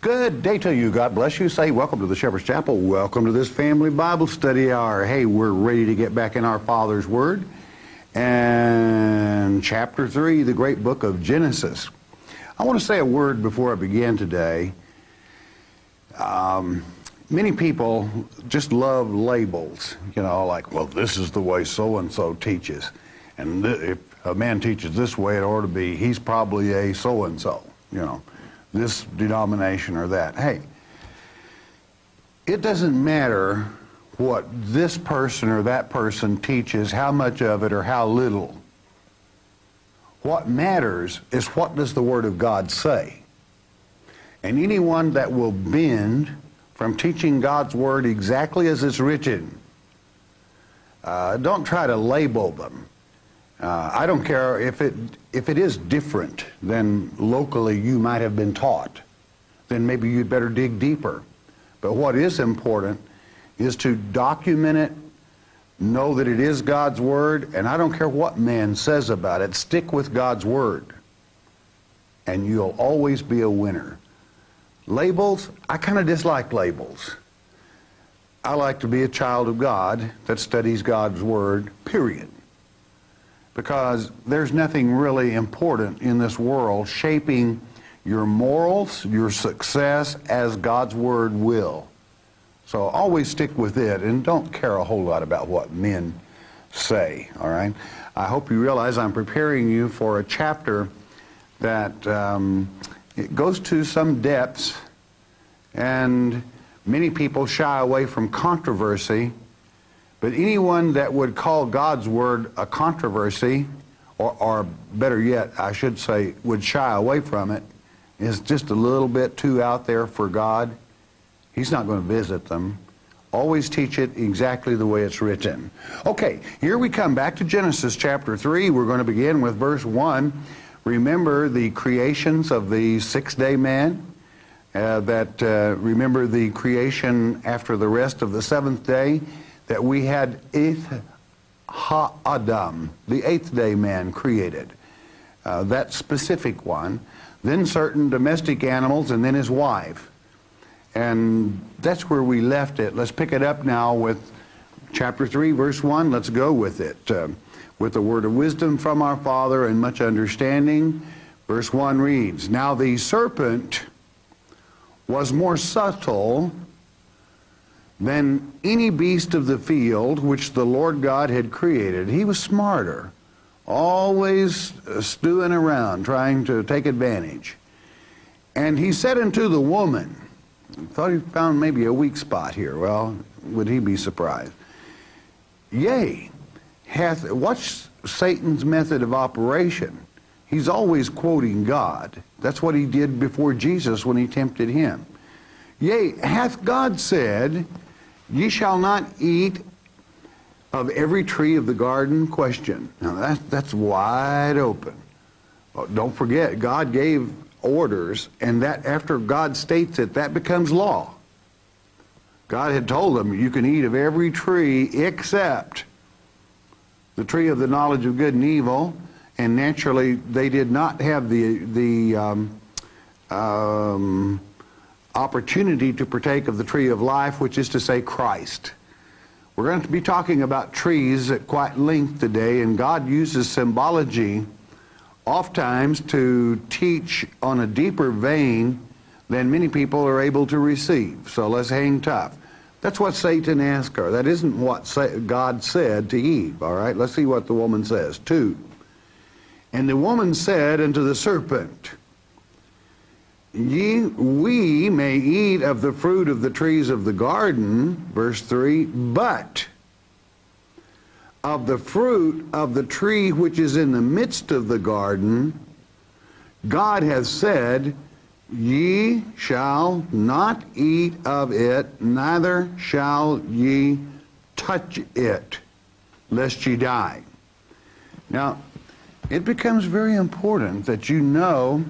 Good day to you. God bless you. Say welcome to the Shepherd's Chapel. Welcome to this family Bible study hour. Hey, we're ready to get back in our Father's Word. And chapter 3, the great book of Genesis. I want to say a word before I begin today. Um, many people just love labels, you know, like, well, this is the way so and so teaches. And if a man teaches this way, it ought to be, he's probably a so and so, you know, this denomination or that. Hey, it doesn't matter what this person or that person teaches, how much of it or how little. What matters is what does the Word of God say? And anyone that will bend from teaching God's Word exactly as it's written, uh, don't try to label them. Uh, I don't care if it, if it is different than locally you might have been taught, then maybe you'd better dig deeper. But what is important is to document it, know that it is God's Word, and I don't care what man says about it, stick with God's Word, and you'll always be a winner. Labels, I kind of dislike labels. I like to be a child of God that studies God's Word, period. Because there's nothing really important in this world shaping your morals, your success as God's Word will. So always stick with it and don't care a whole lot about what men say, all right? I hope you realize I'm preparing you for a chapter that um, it goes to some depths and many people shy away from controversy, but anyone that would call God's word a controversy, or, or better yet, I should say, would shy away from it, is just a little bit too out there for God. He's not going to visit them. Always teach it exactly the way it's written. Okay, here we come back to Genesis chapter 3. We're going to begin with verse 1. Remember the creations of the six day man? Uh, that uh, remember the creation after the rest of the seventh day? That we had eighth ha Adam, the eighth day man created. Uh, that specific one. Then certain domestic animals, and then his wife. And that's where we left it. Let's pick it up now with chapter 3, verse 1. Let's go with it. Uh, with the word of wisdom from our Father and much understanding. Verse 1 reads Now the serpent was more subtle than any beast of the field which the Lord God had created. He was smarter, always stewing around, trying to take advantage. And he said unto the woman, thought he found maybe a weak spot here. Well, would he be surprised? Yea, hath, watch Satan's method of operation. He's always quoting God. That's what he did before Jesus when he tempted him. Yea, hath God said, Ye shall not eat of every tree of the garden? Question. Now that's, that's wide open. Oh, don't forget, God gave orders, and that after God states it, that becomes law. God had told them, you can eat of every tree except the tree of the knowledge of good and evil, and naturally they did not have the, the um, um, opportunity to partake of the tree of life, which is to say Christ. We're going to be talking about trees at quite length today, and God uses symbology oftentimes to teach on a deeper vein than many people are able to receive. So let's hang tough. That's what Satan asked her. That isn't what God said to Eve. All right, let's see what the woman says. Two. And the woman said unto the serpent, Ye, we may eat of the fruit of the trees of the garden, verse 3, but of the fruit of the tree which is in the midst of the garden, God hath said, Ye shall not eat of it, neither shall ye touch it, lest ye die. Now, it becomes very important that you know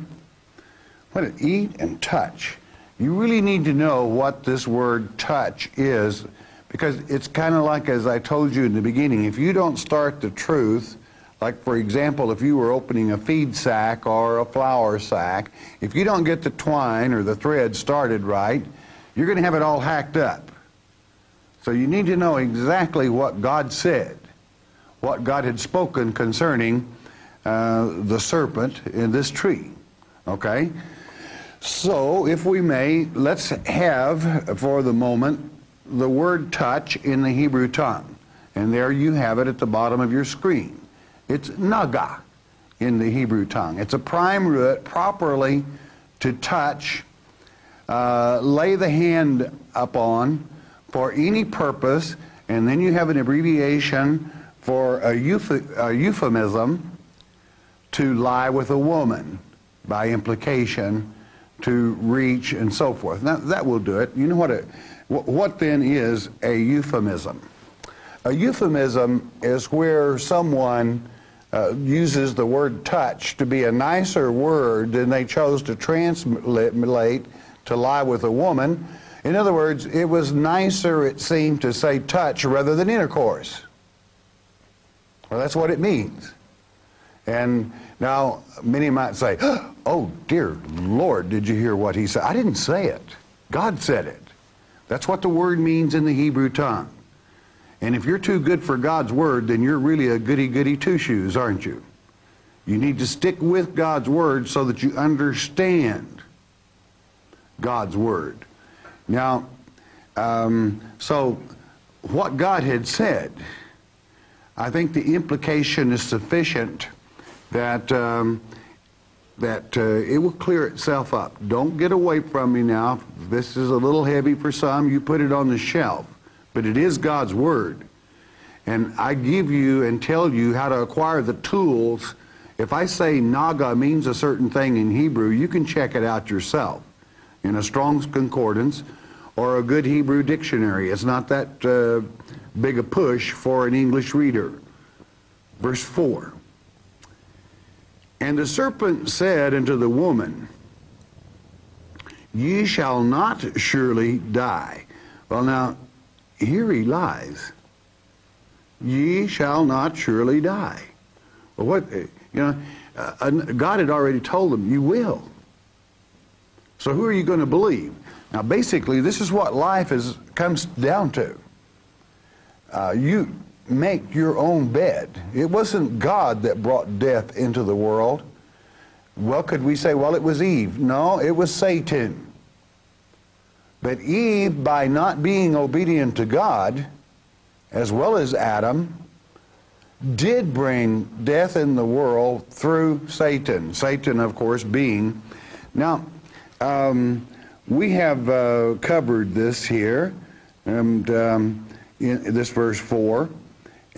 what it eat and touch. You really need to know what this word touch is because it's kind of like, as I told you in the beginning, if you don't start the truth, Like, for example, if you were opening a feed sack or a flour sack, if you don't get the twine or the thread started right, you're going to have it all hacked up. So you need to know exactly what God said, what God had spoken concerning uh, the serpent in this tree. Okay? So, if we may, let's have for the moment the word touch in the Hebrew tongue. And there you have it at the bottom of your screen. It's naga in the Hebrew tongue. It's a prime root properly to touch, uh, lay the hand upon for any purpose, and then you have an abbreviation for a, a euphemism to lie with a woman by implication to reach and so forth. Now that will do it. You know what a, what then is a euphemism? A euphemism is where someone uh, uses the word touch to be a nicer word than they chose to translate to lie with a woman. In other words, it was nicer, it seemed, to say touch rather than intercourse. Well, that's what it means. And now, many might say, oh, dear Lord, did you hear what he said? I didn't say it. God said it. That's what the word means in the Hebrew tongue. And if you're too good for God's word, then you're really a goody-goody two-shoes, aren't you? You need to stick with God's word so that you understand God's word. Now, um, so what God had said, I think the implication is sufficient that um, that uh, it will clear itself up. Don't get away from me now. This is a little heavy for some. You put it on the shelf but it is God's Word. And I give you and tell you how to acquire the tools. If I say naga means a certain thing in Hebrew, you can check it out yourself in a Strong's Concordance or a good Hebrew dictionary. It's not that uh, big a push for an English reader. Verse 4. And the serpent said unto the woman, Ye shall not surely die. Well, now, here he lies. Ye shall not surely die. Well, what, you know, uh, God had already told them, you will. So who are you going to believe? Now, basically, this is what life is, comes down to. Uh, you make your own bed. It wasn't God that brought death into the world. Well, could we say, well, it was Eve? No, it was Satan. But Eve, by not being obedient to God, as well as Adam, did bring death in the world through Satan. Satan, of course, being. Now, um, we have uh, covered this here, and um, in this verse 4,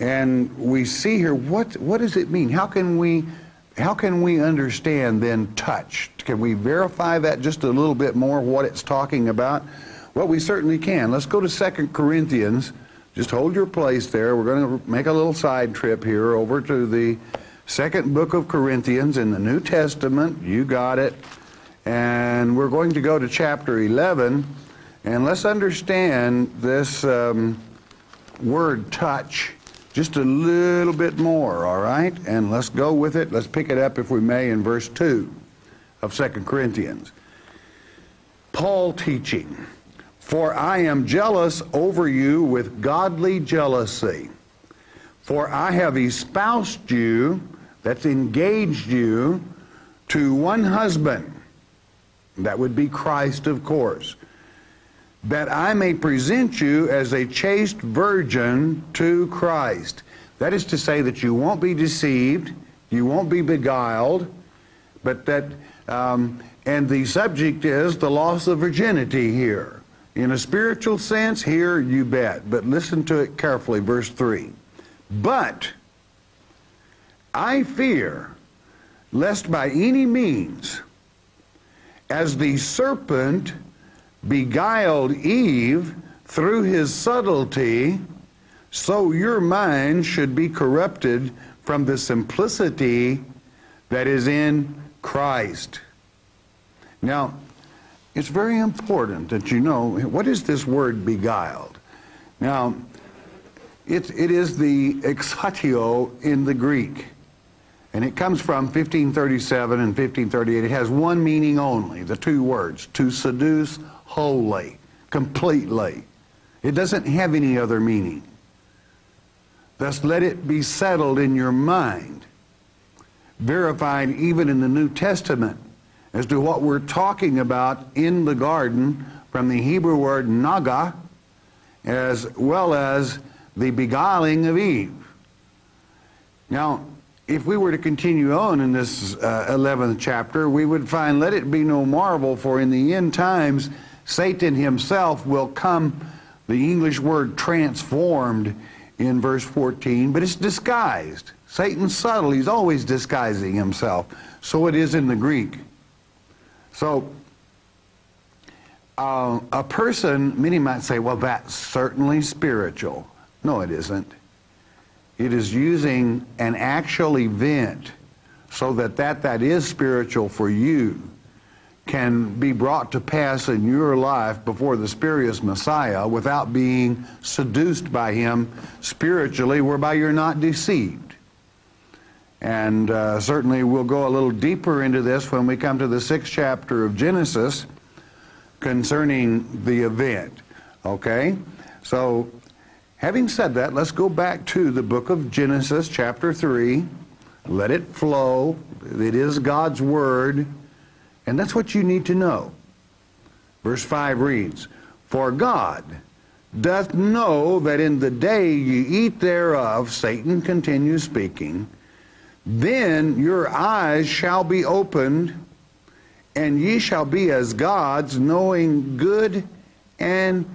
and we see here what, what does it mean? How can we how can we understand then touch? Can we verify that just a little bit more, what it's talking about? Well, we certainly can. Let's go to Second Corinthians. Just hold your place there. We're going to make a little side trip here over to the second book of Corinthians in the New Testament. You got it. And we're going to go to chapter 11. And let's understand this um, word touch just a little bit more, all right? And let's go with it. Let's pick it up, if we may, in verse 2 of 2 Corinthians. Paul teaching, For I am jealous over you with godly jealousy. For I have espoused you, that's engaged you, to one husband. That would be Christ, of course that I may present you as a chaste virgin to Christ. That is to say that you won't be deceived, you won't be beguiled, but that, um, and the subject is the loss of virginity here. In a spiritual sense, here you bet, but listen to it carefully, verse 3. But I fear lest by any means, as the serpent beguiled Eve through his subtlety, so your mind should be corrupted from the simplicity that is in Christ. Now, it's very important that you know what is this word beguiled? Now, it, it is the exapatao in the Greek. And it comes from 1537 and 1538. It has one meaning only, the two words, to seduce wholly, completely. It doesn't have any other meaning. Thus, let it be settled in your mind, verified even in the New Testament, as to what we're talking about in the garden from the Hebrew word naga, as well as the beguiling of Eve. Now, if we were to continue on in this uh, 11th chapter, we would find, let it be no marvel, for in the end times, Satan himself will come, the English word transformed in verse 14, but it's disguised. Satan's subtle, he's always disguising himself. So it is in the Greek. So, uh, a person, many might say, well, that's certainly spiritual. No, it isn't. It is using an actual event so that that that is spiritual for you can be brought to pass in your life before the spurious Messiah without being seduced by him spiritually, whereby you're not deceived. And uh, certainly we'll go a little deeper into this when we come to the sixth chapter of Genesis concerning the event. Okay? So Having said that, let's go back to the book of Genesis, chapter 3. Let it flow. It is God's word. And that's what you need to know. Verse 5 reads, For God doth know that in the day ye eat thereof, Satan continues speaking, then your eyes shall be opened, and ye shall be as gods, knowing good and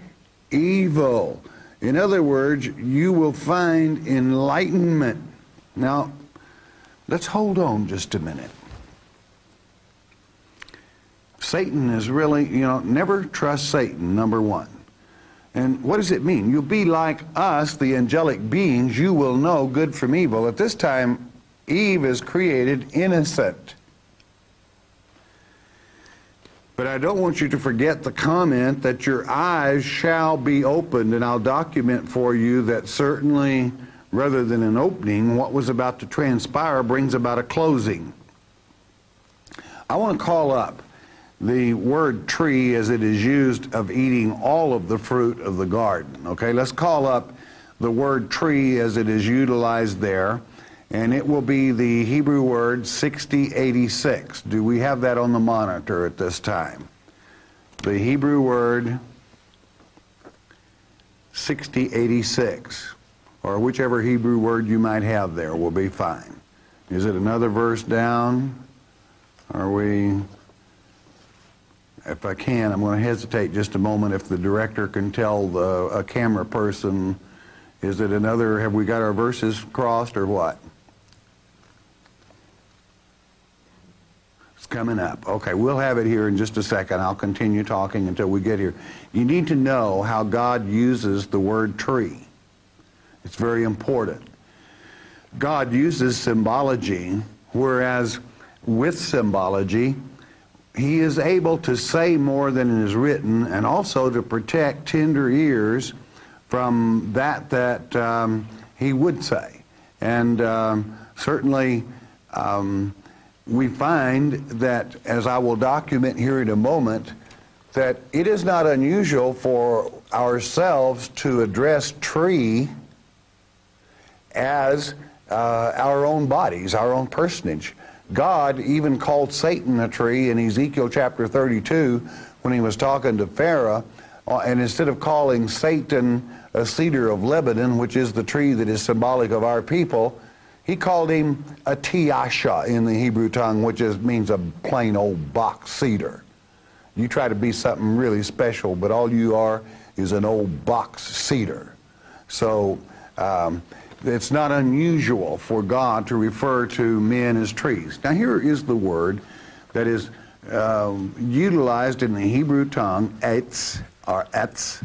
evil. In other words, you will find enlightenment. Now, let's hold on just a minute. Satan is really, you know, never trust Satan, number one. And what does it mean? You'll be like us, the angelic beings. You will know good from evil. At this time, Eve is created innocent. But I don't want you to forget the comment that your eyes shall be opened, and I'll document for you that certainly, rather than an opening, what was about to transpire brings about a closing. I want to call up the word tree as it is used of eating all of the fruit of the garden. Okay, let's call up the word tree as it is utilized there and it will be the Hebrew word 6086. Do we have that on the monitor at this time? The Hebrew word 6086, or whichever Hebrew word you might have there will be fine. Is it another verse down? Are we, if I can, I'm going to hesitate just a moment if the director can tell the, a camera person, is it another, have we got our verses crossed or what? It's coming up. Okay, we'll have it here in just a second. I'll continue talking until we get here. You need to know how God uses the word tree. It's very important. God uses symbology, whereas with symbology, he is able to say more than is written and also to protect tender ears from that that um, he would say. And um, certainly, um, we find that, as I will document here in a moment, that it is not unusual for ourselves to address tree as uh, our own bodies, our own personage. God even called Satan a tree in Ezekiel chapter 32 when he was talking to Pharaoh, uh, and instead of calling Satan a cedar of Lebanon, which is the tree that is symbolic of our people, he called him a tiasha in the Hebrew tongue, which is, means a plain old box cedar. You try to be something really special, but all you are is an old box cedar. So um, it's not unusual for God to refer to men as trees. Now here is the word that is uh, utilized in the Hebrew tongue, etz, or etz,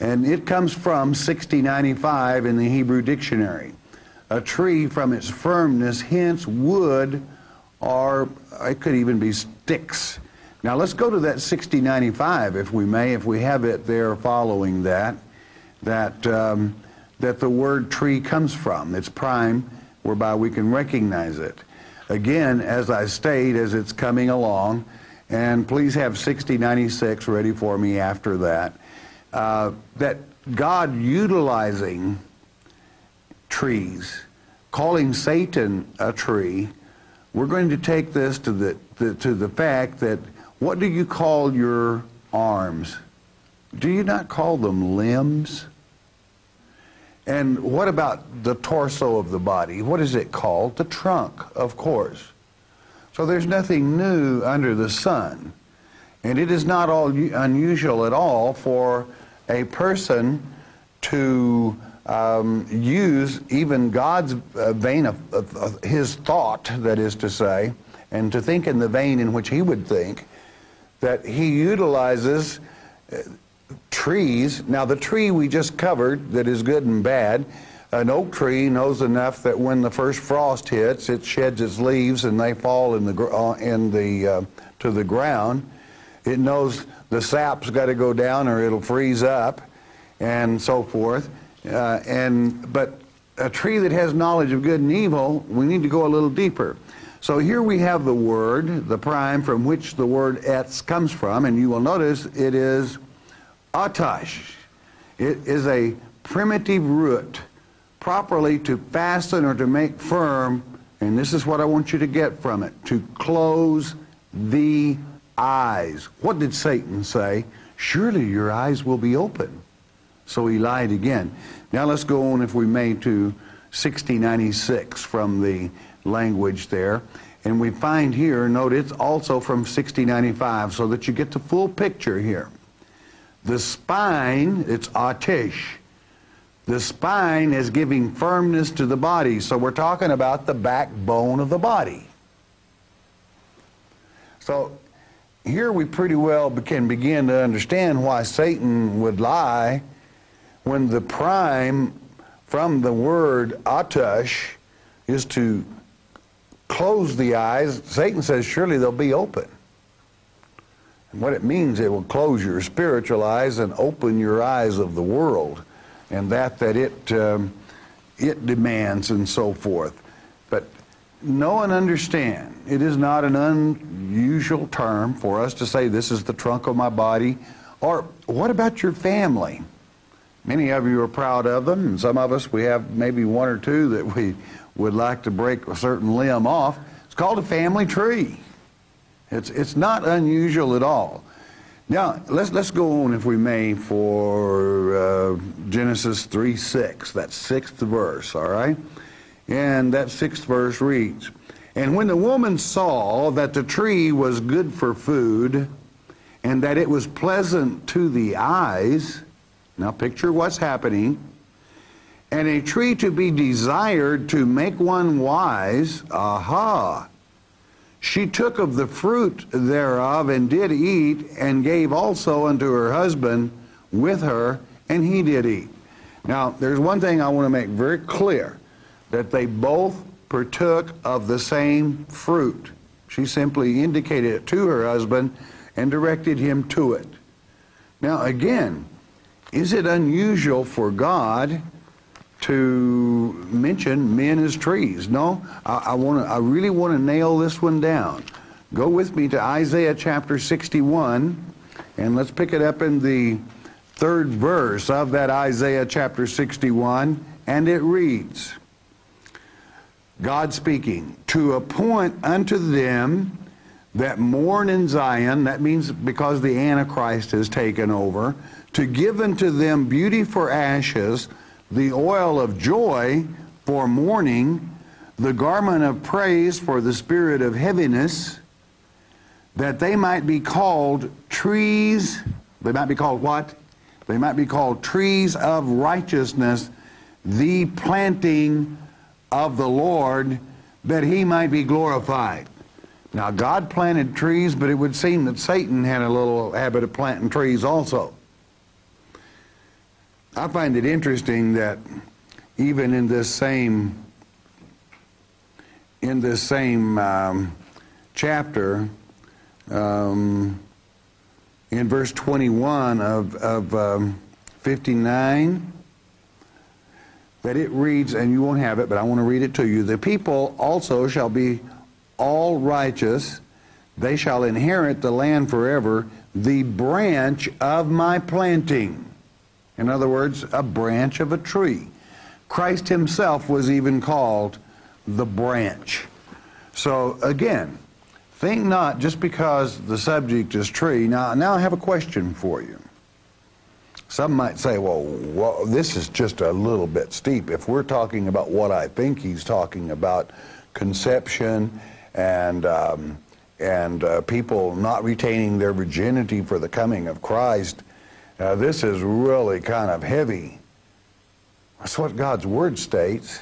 and it comes from 6095 in the Hebrew dictionary a tree from its firmness, hence wood, or it could even be sticks. Now let's go to that 6095, if we may, if we have it there following that, that, um, that the word tree comes from. It's prime whereby we can recognize it. Again, as I state, as it's coming along, and please have 6096 ready for me after that, uh, that God utilizing trees, calling Satan a tree, we're going to take this to the, the, to the fact that what do you call your arms? Do you not call them limbs? And what about the torso of the body? What is it called? The trunk, of course. So there's nothing new under the sun. And it is not all unusual at all for a person to um, use even God's uh, vein of, of, of, his thought, that is to say, and to think in the vein in which he would think, that he utilizes uh, trees. Now, the tree we just covered that is good and bad, an oak tree knows enough that when the first frost hits, it sheds its leaves and they fall in the, uh, in the, uh, to the ground. It knows the sap's got to go down or it'll freeze up and so forth. Uh, and, but a tree that has knowledge of good and evil, we need to go a little deeper. So here we have the word, the prime, from which the word etz comes from, and you will notice it is atash. It is a primitive root, properly to fasten or to make firm, and this is what I want you to get from it, to close the eyes. What did Satan say? Surely your eyes will be open. So he lied again. Now let's go on, if we may, to 6096 from the language there. And we find here, note it's also from 6095, so that you get the full picture here. The spine, it's atish. The spine is giving firmness to the body. So we're talking about the backbone of the body. So here we pretty well can begin to understand why Satan would lie when the prime from the word atash is to close the eyes. Satan says, surely they'll be open. What it means, it will close your spiritual eyes and open your eyes of the world and that that it, um, it demands and so forth. But know and understand, it is not an unusual term for us to say this is the trunk of my body. Or what about your family? Many of you are proud of them, and some of us, we have maybe one or two that we would like to break a certain limb off. It's called a family tree. It's, it's not unusual at all. Now, let's, let's go on, if we may, for uh, Genesis 3 6, that sixth verse, all right? And that sixth verse reads And when the woman saw that the tree was good for food, and that it was pleasant to the eyes, now picture what's happening, and a tree to be desired to make one wise, aha, she took of the fruit thereof and did eat, and gave also unto her husband with her, and he did eat. Now, there's one thing I want to make very clear that they both partook of the same fruit. She simply indicated it to her husband and directed him to it. Now, again, is it unusual for God to mention men as trees. No, I, I want to. I really want to nail this one down. Go with me to Isaiah chapter 61, and let's pick it up in the third verse of that Isaiah chapter 61, and it reads, God speaking, to appoint unto them that mourn in Zion, that means because the Antichrist has taken over, to give unto them beauty for ashes, the oil of joy for mourning, the garment of praise for the spirit of heaviness, that they might be called trees. They might be called what? They might be called trees of righteousness, the planting of the Lord, that he might be glorified. Now, God planted trees, but it would seem that Satan had a little habit of planting trees also. I find it interesting that even in this same in this same um, chapter, um, in verse 21 of, of um, 59, that it reads, and you won't have it, but I want to read it to you. The people also shall be all righteous. They shall inherit the land forever, the branch of my planting. In other words, a branch of a tree. Christ himself was even called the branch. So again, think not just because the subject is tree. Now, now I have a question for you. Some might say, well, this is just a little bit steep. If we're talking about what I think he's talking about, conception and, um, and uh, people not retaining their virginity for the coming of Christ, uh, this is really kind of heavy. That's what God's Word states.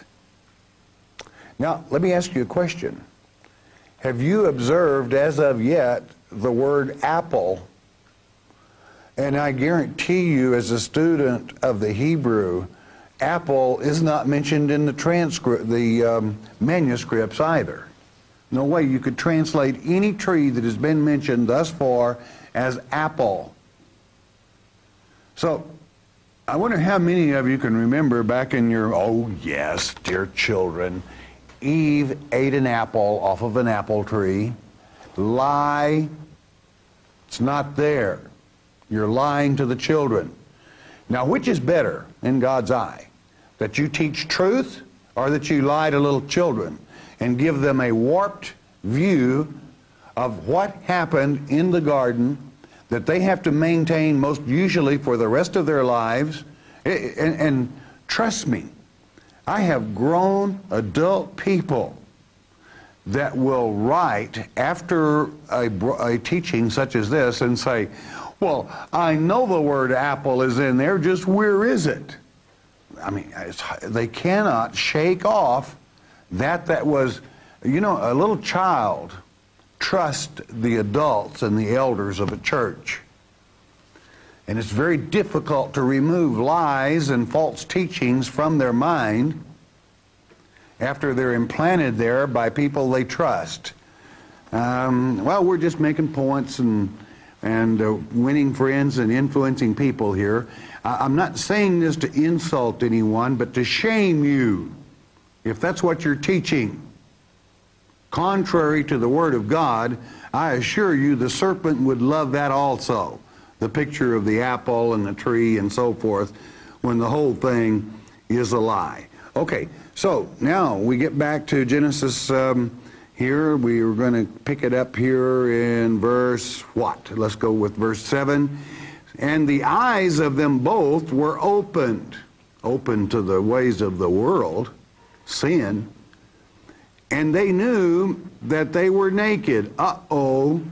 Now, let me ask you a question. Have you observed as of yet the word apple and I guarantee you, as a student of the Hebrew, apple is not mentioned in the transcript, the um, manuscripts either. No way you could translate any tree that has been mentioned thus far as apple. So, I wonder how many of you can remember back in your, oh yes, dear children, Eve ate an apple off of an apple tree. Lie, it's not there. You're lying to the children. Now, which is better in God's eye? That you teach truth or that you lie to little children and give them a warped view of what happened in the garden that they have to maintain most usually for the rest of their lives. And, and trust me, I have grown adult people that will write after a, a teaching such as this and say, well, I know the word apple is in there, just where is it? I mean, they cannot shake off that that was, you know, a little child trust the adults and the elders of a church. And it's very difficult to remove lies and false teachings from their mind after they're implanted there by people they trust. Um, well, we're just making points and and uh, winning friends and influencing people here. I'm not saying this to insult anyone, but to shame you if that's what you're teaching. Contrary to the Word of God, I assure you the serpent would love that also. The picture of the apple and the tree and so forth, when the whole thing is a lie. Okay, so now we get back to Genesis um, here. We are going to pick it up here in verse what? Let's go with verse 7. And the eyes of them both were opened, open to the ways of the world, sin, and they knew that they were naked. Uh-oh.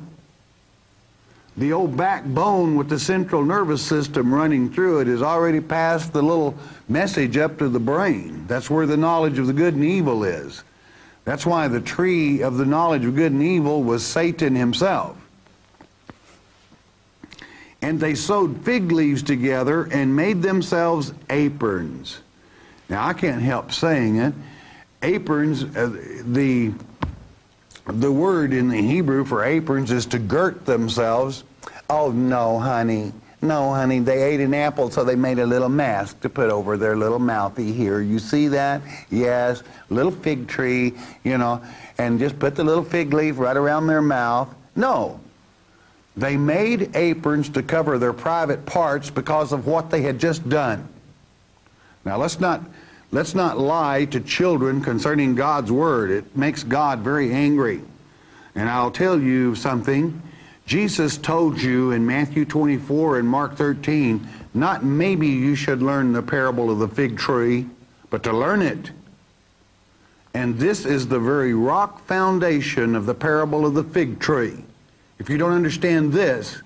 The old backbone with the central nervous system running through it has already passed the little message up to the brain. That's where the knowledge of the good and evil is. That's why the tree of the knowledge of good and evil was Satan himself. And they sewed fig leaves together and made themselves aprons. Now, I can't help saying it. Aprons, uh, the, the word in the Hebrew for aprons is to girt themselves. Oh, no, honey. No, honey, they ate an apple, so they made a little mask to put over their little mouthy here. You see that? Yes, little fig tree, you know, and just put the little fig leaf right around their mouth. No. They made aprons to cover their private parts because of what they had just done. Now, let's not, let's not lie to children concerning God's word. It makes God very angry. And I'll tell you something. Jesus told you in Matthew 24 and Mark 13, not maybe you should learn the parable of the fig tree, but to learn it. And this is the very rock foundation of the parable of the fig tree. If you don't understand this,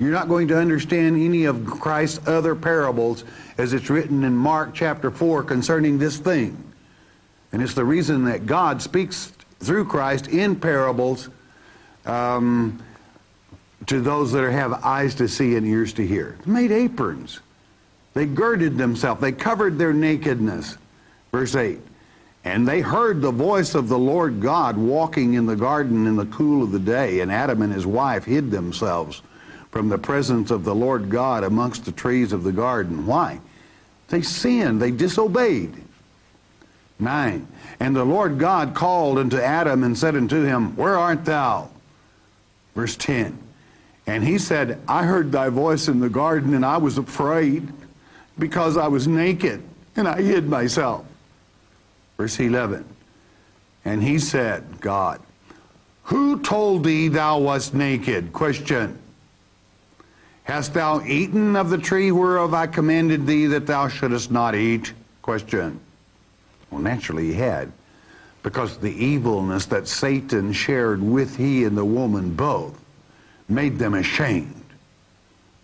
you're not going to understand any of Christ's other parables as it's written in Mark chapter 4 concerning this thing. And it's the reason that God speaks through Christ in parables um, to those that have eyes to see and ears to hear. They made aprons. They girded themselves. They covered their nakedness. Verse 8. And they heard the voice of the Lord God walking in the garden in the cool of the day, and Adam and his wife hid themselves from the presence of the Lord God amongst the trees of the garden. Why? They sinned. They disobeyed. 9. And the Lord God called unto Adam and said unto him, Where art thou? Verse 10. And he said, I heard thy voice in the garden, and I was afraid because I was naked, and I hid myself. Verse 11. And he said, God, Who told thee thou wast naked? Question. Hast thou eaten of the tree whereof I commanded thee that thou shouldest not eat? Question. Well, naturally he had, because the evilness that Satan shared with he and the woman both made them ashamed.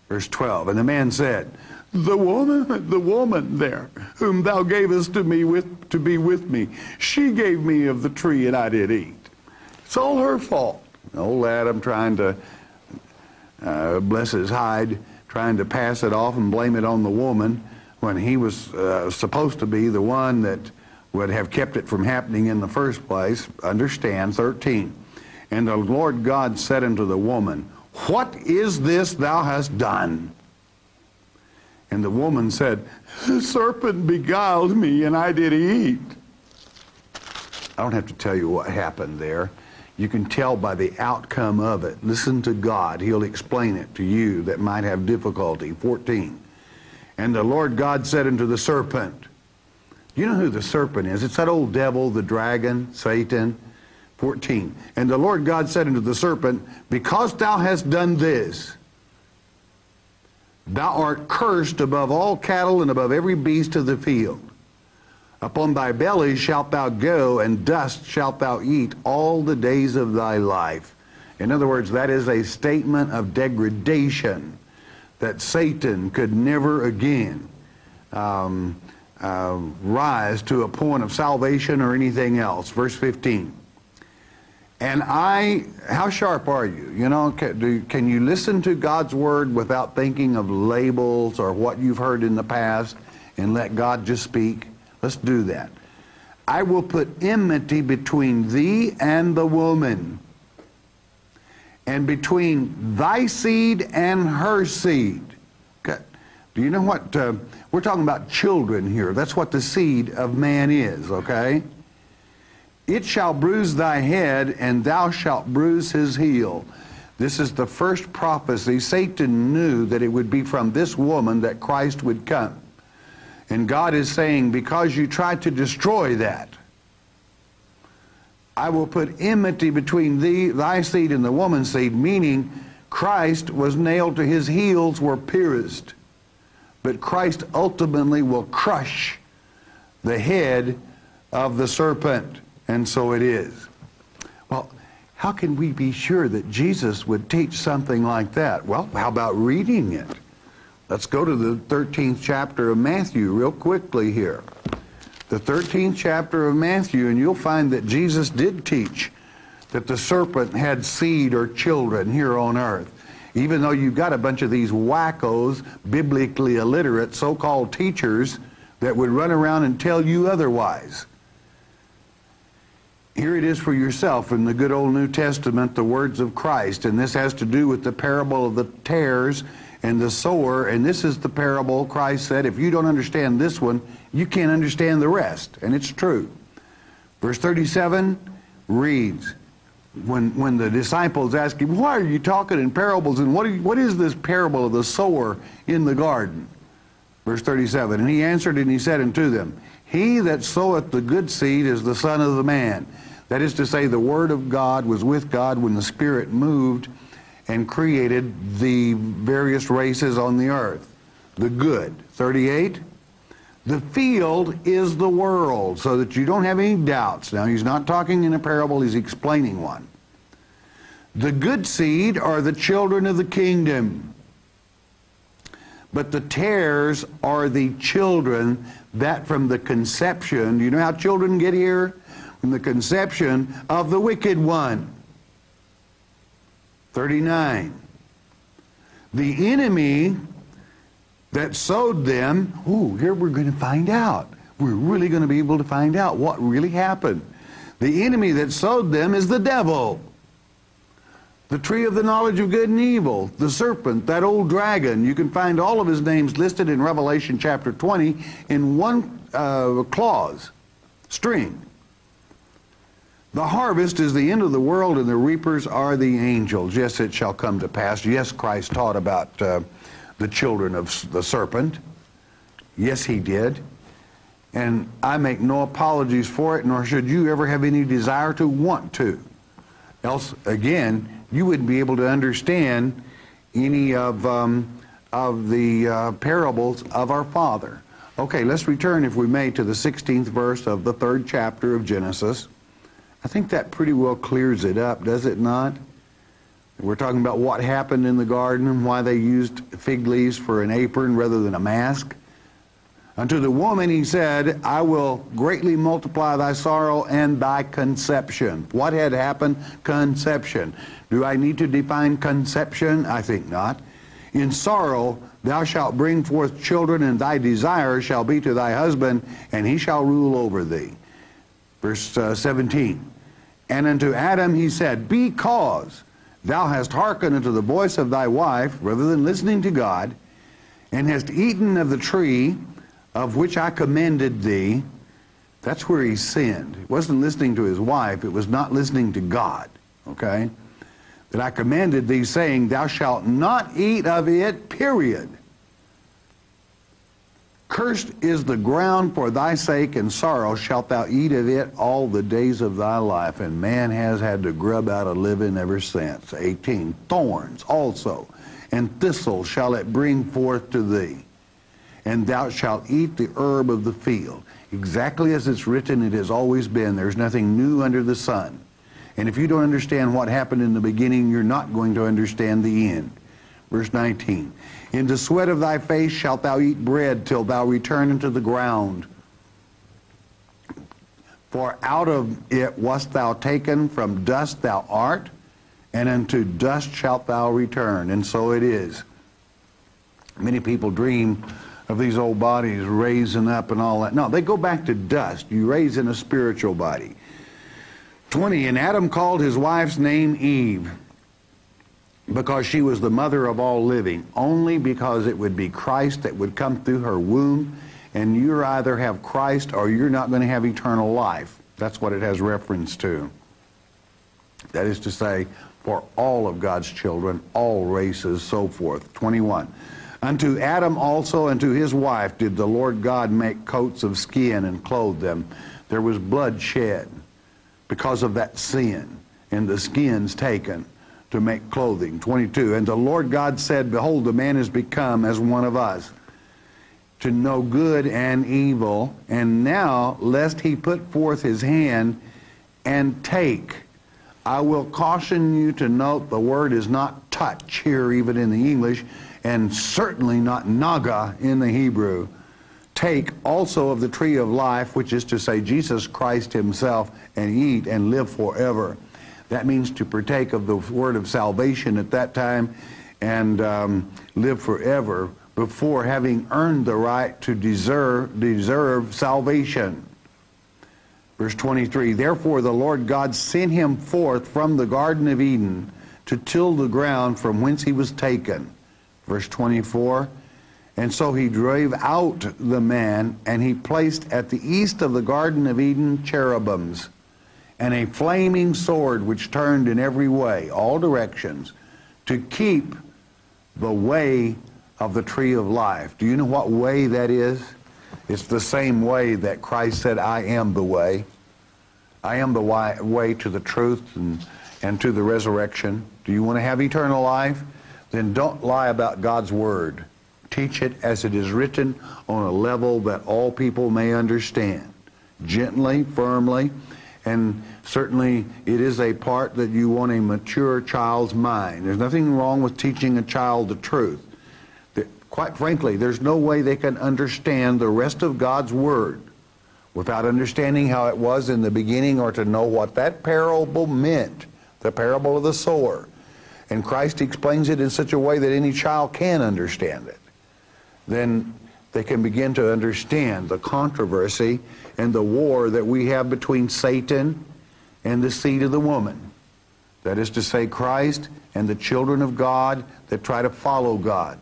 Verse 12, and the man said, the woman, the woman there, whom thou gavest to me with, to be with me, she gave me of the tree and I did eat. It's all her fault. Old Adam trying to, uh, bless his hide, trying to pass it off and blame it on the woman when he was uh, supposed to be the one that would have kept it from happening in the first place. Understand, 13. And the Lord God said unto the woman, What is this thou hast done? And the woman said, The serpent beguiled me, and I did eat. I don't have to tell you what happened there. You can tell by the outcome of it. Listen to God. He'll explain it to you that might have difficulty. 14. And the Lord God said unto the serpent, You know who the serpent is? It's that old devil, the dragon, Satan. 14. And the Lord God said unto the serpent, Because thou hast done this, thou art cursed above all cattle and above every beast of the field. Upon thy belly shalt thou go, and dust shalt thou eat all the days of thy life. In other words, that is a statement of degradation that Satan could never again um, uh, rise to a point of salvation or anything else. Verse 15. And I, how sharp are you? You know, can, do, can you listen to God's word without thinking of labels or what you've heard in the past and let God just speak? Let's do that. I will put enmity between thee and the woman, and between thy seed and her seed. Okay. Do you know what? Uh, we're talking about children here. That's what the seed of man is, okay? It shall bruise thy head, and thou shalt bruise his heel. This is the first prophecy. Satan knew that it would be from this woman that Christ would come. And God is saying, because you tried to destroy that, I will put enmity between thee, thy seed and the woman's seed, meaning Christ was nailed to his heels were pierced. But Christ ultimately will crush the head of the serpent. And so it is. Well, how can we be sure that Jesus would teach something like that? Well, how about reading it? Let's go to the 13th chapter of Matthew real quickly here. The 13th chapter of Matthew, and you'll find that Jesus did teach that the serpent had seed or children here on earth. Even though you've got a bunch of these wackos, biblically illiterate, so-called teachers that would run around and tell you otherwise. Here it is for yourself in the good old New Testament, the words of Christ. And this has to do with the parable of the tares and the sower. And this is the parable Christ said, if you don't understand this one, you can't understand the rest. And it's true. Verse 37 reads, when, when the disciples ask him, why are you talking in parables? And what, you, what is this parable of the sower in the garden? Verse 37, and he answered and he said unto them, He that soweth the good seed is the Son of the man. That is to say, the Word of God was with God when the Spirit moved and created the various races on the earth. The good. 38. The field is the world, so that you don't have any doubts. Now, he's not talking in a parable, he's explaining one. The good seed are the children of the kingdom. But the tares are the children that from the conception, you know how children get here? From the conception of the wicked one. 39. The enemy that sowed them, ooh, here we're going to find out. We're really going to be able to find out what really happened. The enemy that sowed them is the devil. The tree of the knowledge of good and evil, the serpent, that old dragon. You can find all of his names listed in Revelation chapter 20 in one uh, clause. string. The harvest is the end of the world, and the reapers are the angels. Yes, it shall come to pass. Yes, Christ taught about uh, the children of the serpent. Yes, he did. And I make no apologies for it, nor should you ever have any desire to want to. Else, again, you wouldn't be able to understand any of, um, of the uh, parables of our Father. Okay, let's return, if we may, to the 16th verse of the third chapter of Genesis. I think that pretty well clears it up, does it not? We're talking about what happened in the garden and why they used fig leaves for an apron rather than a mask. Unto the woman he said, I will greatly multiply thy sorrow and thy conception. What had happened? Conception. Do I need to define conception? I think not. In sorrow thou shalt bring forth children, and thy desire shall be to thy husband, and he shall rule over thee. Verse uh, 17. And unto Adam he said, Because thou hast hearkened unto the voice of thy wife, rather than listening to God, and hast eaten of the tree, of which I commanded thee, that's where he sinned. He wasn't listening to his wife, it was not listening to God, okay? That I commanded thee, saying, Thou shalt not eat of it, period. Cursed is the ground for thy sake, and sorrow shalt thou eat of it all the days of thy life. And man has had to grub out a living ever since. 18. Thorns also, and thistles shall it bring forth to thee and thou shalt eat the herb of the field. Exactly as it's written, it has always been. There's nothing new under the sun. And if you don't understand what happened in the beginning, you're not going to understand the end. Verse 19. In the sweat of thy face shalt thou eat bread till thou return into the ground. For out of it wast thou taken, from dust thou art, and unto dust shalt thou return. And so it is. Many people dream of these old bodies raising up and all that. No, they go back to dust. You raise in a spiritual body. 20, and Adam called his wife's name Eve because she was the mother of all living, only because it would be Christ that would come through her womb, and you either have Christ or you're not going to have eternal life. That's what it has reference to. That is to say, for all of God's children, all races, so forth. 21. Unto Adam also and to his wife did the Lord God make coats of skin and clothe them. There was blood shed because of that sin, and the skins taken to make clothing. 22. And the Lord God said, Behold, the man is become as one of us, to know good and evil. And now, lest he put forth his hand and take. I will caution you to note the word is not touch here, even in the English and certainly not naga in the Hebrew, take also of the tree of life, which is to say Jesus Christ himself, and eat and live forever. That means to partake of the word of salvation at that time and um, live forever before having earned the right to deserve, deserve salvation. Verse 23, Therefore the Lord God sent him forth from the Garden of Eden to till the ground from whence he was taken. Verse 24, and so he drave out the man, and he placed at the east of the Garden of Eden cherubims, and a flaming sword which turned in every way, all directions, to keep the way of the tree of life. Do you know what way that is? It's the same way that Christ said, I am the way. I am the way to the truth and, and to the resurrection. Do you want to have eternal life? then don't lie about God's Word. Teach it as it is written on a level that all people may understand. Gently, firmly, and certainly it is a part that you want a mature child's mind. There's nothing wrong with teaching a child the truth. Quite frankly, there's no way they can understand the rest of God's Word without understanding how it was in the beginning or to know what that parable meant, the parable of the sower and Christ explains it in such a way that any child can understand it, then they can begin to understand the controversy and the war that we have between Satan and the seed of the woman. That is to say, Christ and the children of God that try to follow God.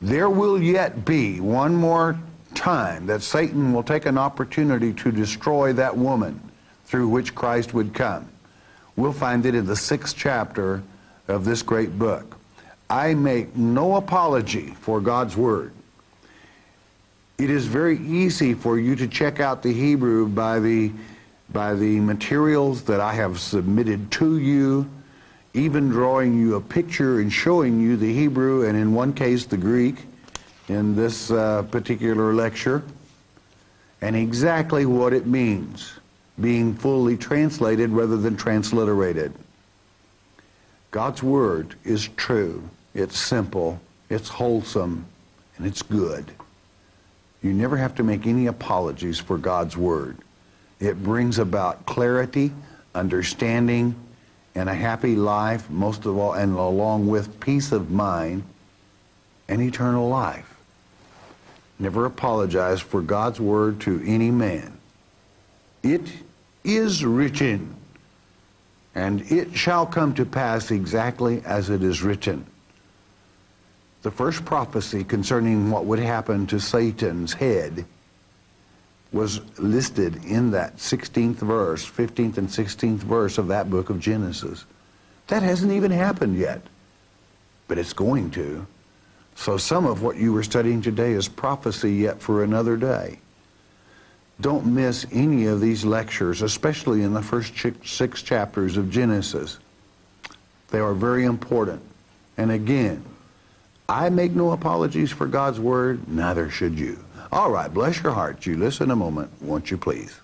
There will yet be one more time that Satan will take an opportunity to destroy that woman through which Christ would come. We'll find it in the sixth chapter of this great book. I make no apology for God's Word. It is very easy for you to check out the Hebrew by the, by the materials that I have submitted to you, even drawing you a picture and showing you the Hebrew, and in one case the Greek, in this uh, particular lecture, and exactly what it means, being fully translated rather than transliterated. God's Word is true. It's simple, it's wholesome, and it's good. You never have to make any apologies for God's Word. It brings about clarity, understanding, and a happy life, most of all, and along with peace of mind and eternal life. Never apologize for God's Word to any man. It is written, and it shall come to pass exactly as it is written the first prophecy concerning what would happen to Satan's head was listed in that 16th verse, 15th and 16th verse of that book of Genesis. That hasn't even happened yet, but it's going to. So some of what you were studying today is prophecy yet for another day. Don't miss any of these lectures, especially in the first six chapters of Genesis. They are very important. And again, I make no apologies for God's word, neither should you. All right, bless your heart. You listen a moment, won't you please?